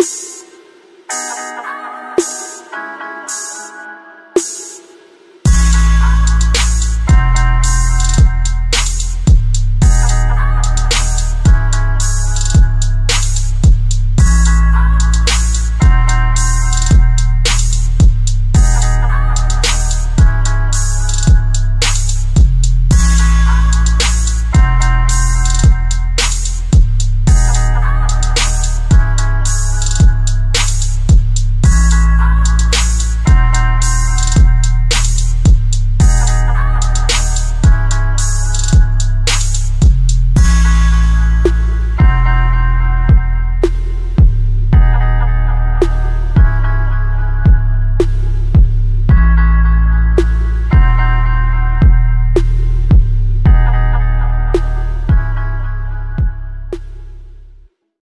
you